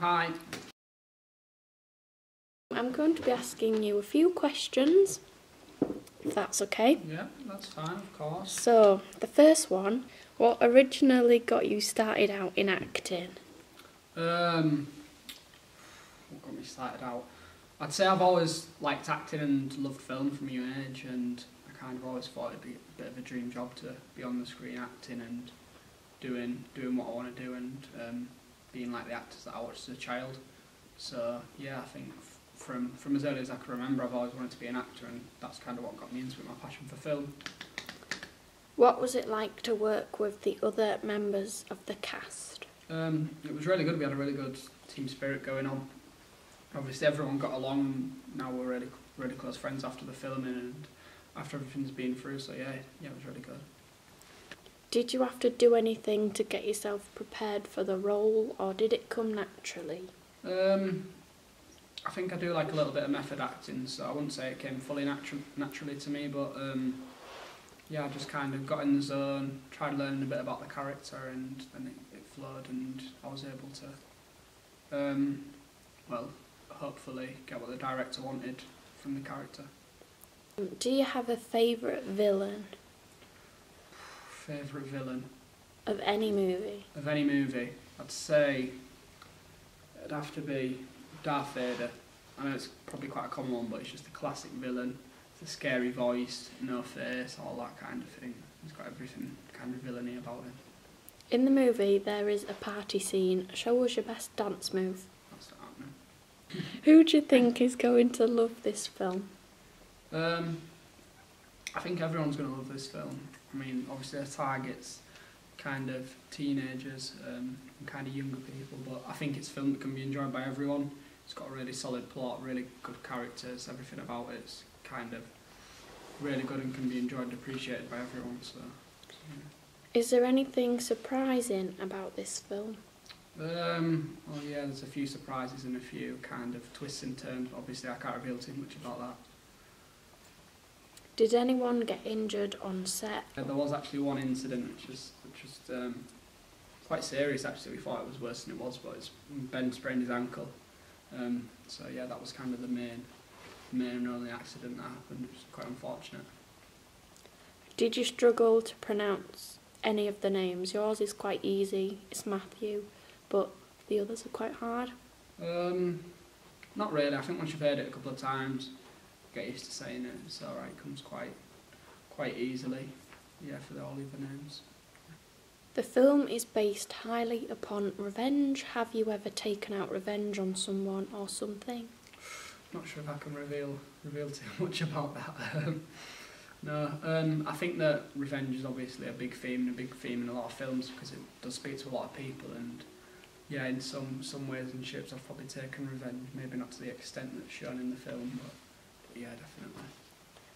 Hi. I'm going to be asking you a few questions, if that's okay. Yeah, that's fine, of course. So, the first one what originally got you started out in acting? Um, what got me started out? I'd say I've always liked acting and loved film from a young age, and I kind of always thought it'd be a bit of a dream job to be on the screen acting and doing doing what I want to do and um, being like the actors that I watched as a child. So yeah, I think f- from from as early as I can remember, I've always wanted to be an actor, and that's kind of what got me into it, my passion for film. What was it like to work with the other members of the cast? Um, it was really good. We had a really good team spirit going on. Obviously, everyone got along. Now we're really, really close friends after the filming and after everything's been through. So yeah, yeah, it was really good. Did you have to do anything to get yourself prepared for the role, or did it come naturally? Um, I think I do like a little bit of method acting, so I wouldn't say it came fully natu- naturally to me, but um, yeah, I just kind of got in the zone, tried learning a bit about the character, and then it, it flowed, and I was able to, um, well, hopefully get what the director wanted from the character. Do you have a favourite villain Favourite villain of any movie? of any movie? I'd say it'd have to be Darth Vader. I know it's probably quite a common one, but it's just a classic villain. It's a scary voice, no face, all that kind of thing. He's got everything kind of villainy about him. In the movie, there is a party scene. Show us your best dance move. That's not happening. Who do you think is going to love this film? Um, I think everyone's going to love this film. I mean, obviously, our target's kind of teenagers um, and kind of younger people, but I think it's a film that can be enjoyed by everyone. It's got a really solid plot, really good characters, everything about it's kind of really good and can be enjoyed and appreciated by everyone. So, Is there anything surprising about this film? um, well, yeah, there's a few surprises and a few kind of twists and turns. Obviously, I can't reveal too much about that. Did anyone get injured on set? Uh, there was actually one incident which was which was um, quite serious. Actually, we thought it was worse than it was, but it's Ben sprained his ankle. Um, so yeah, that was kind of the main, main and only accident that happened. It was quite unfortunate. Did you struggle to pronounce any of the names? Yours is quite easy, it's Matthew, but the others are quite hard. Um, not really. I think once you've heard it a couple of times, get used to saying it. It's all right. It comes quite, quite easily. Yeah, for the other names. The film is based highly upon revenge. Have you ever taken out revenge on someone or something? Not sure if I can reveal reveal too much about that. Um, no, um, I think that revenge is obviously a big theme and a big theme in a lot of films because it does speak to a lot of people and yeah, in some some ways and shapes I've probably taken revenge, maybe not to the extent that's shown in the film, but, but yeah, definitely.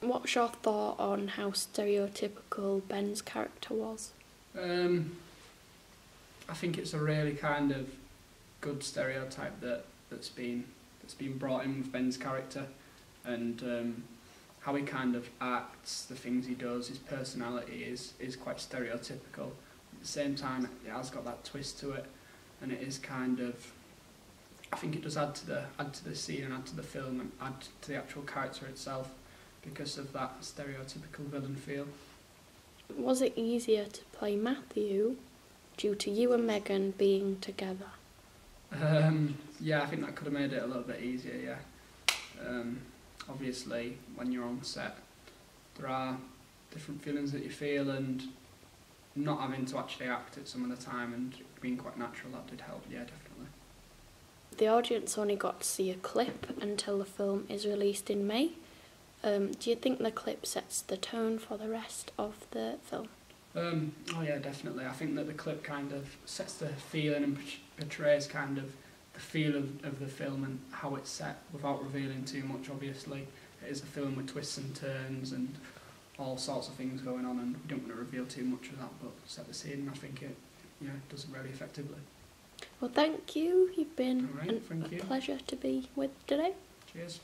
What's your thought on how stereotypical Ben's character was? Um, I think it's a really kind of good stereotype that that's been that's been brought in with Ben's character, and um, how he kind of acts, the things he does, his personality is is quite stereotypical. At the same time, it has got that twist to it, and it is kind of. I think it does add to the add to the scene and add to the film and add to the actual character itself, because of that stereotypical villain feel. Was it easier to play Matthew due to you and Megan being together? Um, yeah, I think that could have made it a little bit easier. Yeah. Um, obviously, when you're on set, there are different feelings that you feel, and not having to actually act it some of the time and being quite natural that did help. Yeah, definitely. The audience only got to see a clip until the film is released in May. Um, do you think the clip sets the tone for the rest of the film? Um, oh yeah, definitely. I think that the clip kind of sets the feeling and portrays kind of the feel of, of the film and how it's set without revealing too much. Obviously, it is a film with twists and turns and all sorts of things going on, and we don't want to reveal too much of that, but set the scene. And I think it, yeah, does it really effectively. Well, thank you. You've been right, an- a you. pleasure to be with today. Cheers.